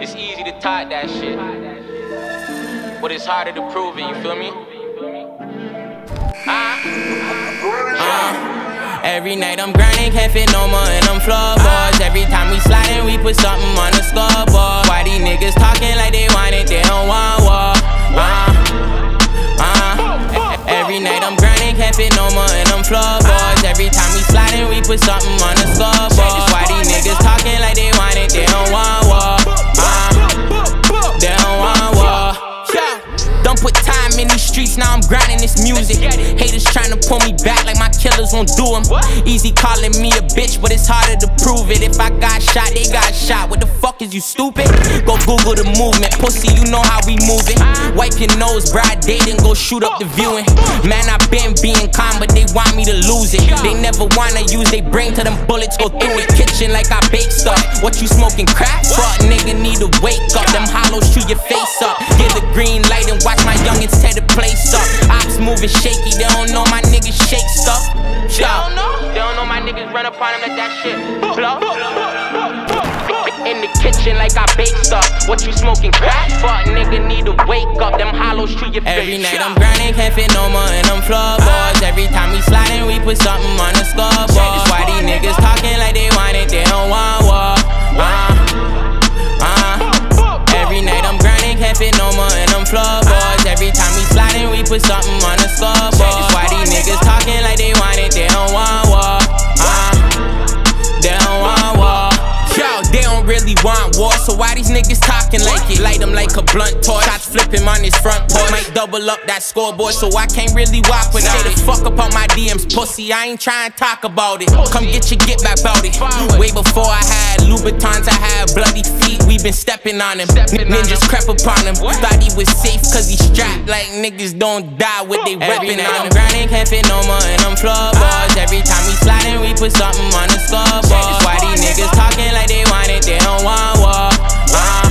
It's easy to talk that shit, but it's harder to prove it. You feel me? Uh, every night I'm grinding, can't fit no more, and I'm floorboards. Every time we sliding, we put something on. Put something on the scoreboard. Time in these streets, now I'm grinding this music. Haters trying to pull me back like my killers won't do them. Easy calling me a bitch, but it's harder to prove it. If I got shot, they got shot. What the fuck is you stupid? Go Google the movement. Pussy, you know how we moving. Wipe your nose, broad date, and go shoot up the viewing. Man, I been being calm, but they want me to lose it. They never wanna use their brain till them bullets go through the kitchen like I bake stuff. What you smoking crack? Fuck, nigga need to wake up. Them hollows chew your face up. Get the green Moving shaky, they don't know my niggas shake stuff. They don't know. They don't know my niggas run up on them like that shit. Blow. In the kitchen like I bake stuff. What you smoking crack? Fuck, nigga need to wake up. Them hollows through your face. Every night I'm grinding, can't fit no more in them floorboards. Every time we sliding, we put something on the scoreboard. Why these niggas talking like they want it, they don't want war. Uh, uh. Every night I'm grinding, can't fit no more in them floorboards. Every time we sliding, we put something on the scoreboard. Why these niggas talking like they want it, they don't want war. Uh, they don't want war. Yo, they don't really want war, so why these niggas talking like it? Light them like a blunt torch. Shots flipping on his front porch. Might double up that scoreboard, so I can't really walk without it. Fuck up on my DMs, pussy. I ain't trying to talk about it. Come get your get back about it. Way before I had Louboutins, I had bloody feet. Been stepping on him. Stepping on Ninjas him. crept upon him. Thought he was safe cause he strapped like niggas don't die with they weapon on him. Grinding can't fit no more in them floorboards. Every time we sliding, we put something on the scoreboard. Why these niggas talking like they want it, they don't want war. Uh,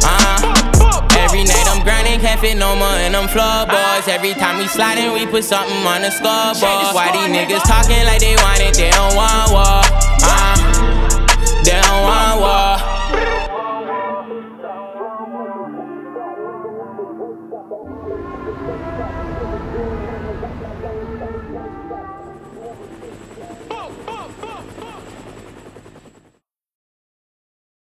uh. Every night I'm grinding, can't fit no more in them floorboards. Every time we sliding, we put something on the scoreboard. Why these niggas talking like they want it, they don't want war.